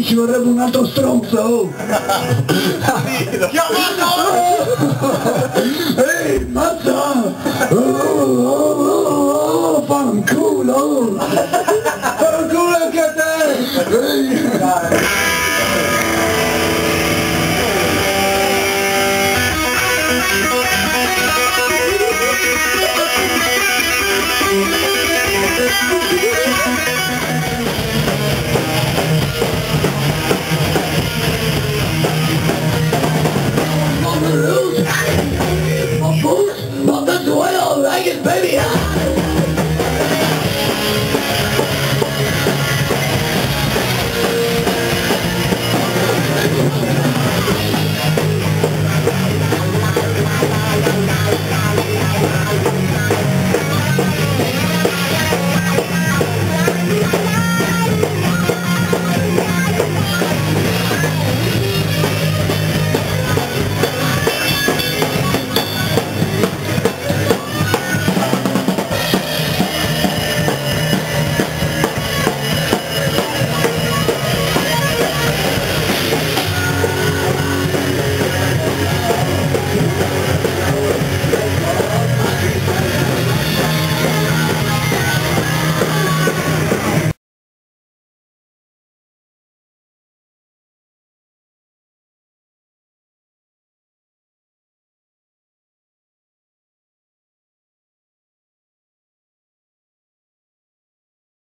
i choremu na to strącą. Ja mato! Ej, maca! Pan kulą! Pan kulę też! Ej!